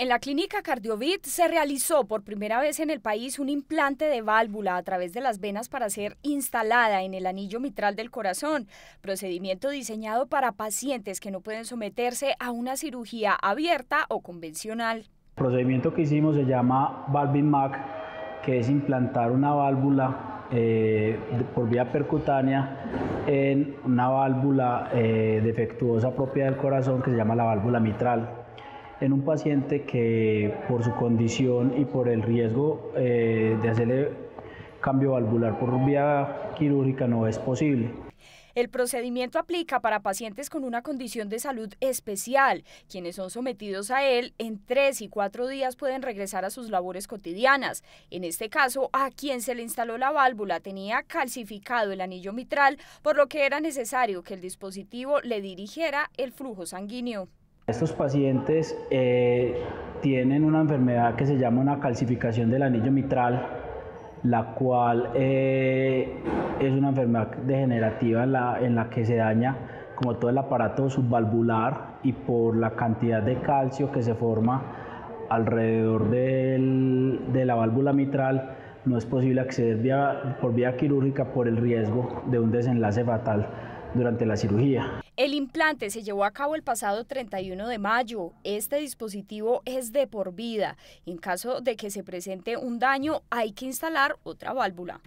En la clínica Cardiovid se realizó por primera vez en el país un implante de válvula a través de las venas para ser instalada en el anillo mitral del corazón, procedimiento diseñado para pacientes que no pueden someterse a una cirugía abierta o convencional. El procedimiento que hicimos se llama Valvimac, que es implantar una válvula eh, por vía percutánea en una válvula eh, defectuosa propia del corazón que se llama la válvula mitral en un paciente que por su condición y por el riesgo eh, de hacerle cambio valvular por vía quirúrgica no es posible. El procedimiento aplica para pacientes con una condición de salud especial. Quienes son sometidos a él en tres y cuatro días pueden regresar a sus labores cotidianas. En este caso, a quien se le instaló la válvula tenía calcificado el anillo mitral, por lo que era necesario que el dispositivo le dirigiera el flujo sanguíneo. Estos pacientes eh, tienen una enfermedad que se llama una calcificación del anillo mitral, la cual eh, es una enfermedad degenerativa en la, en la que se daña como todo el aparato subvalvular y por la cantidad de calcio que se forma alrededor del, de la válvula mitral no es posible acceder vía, por vía quirúrgica por el riesgo de un desenlace fatal durante la cirugía. El implante se llevó a cabo el pasado 31 de mayo. Este dispositivo es de por vida. En caso de que se presente un daño, hay que instalar otra válvula.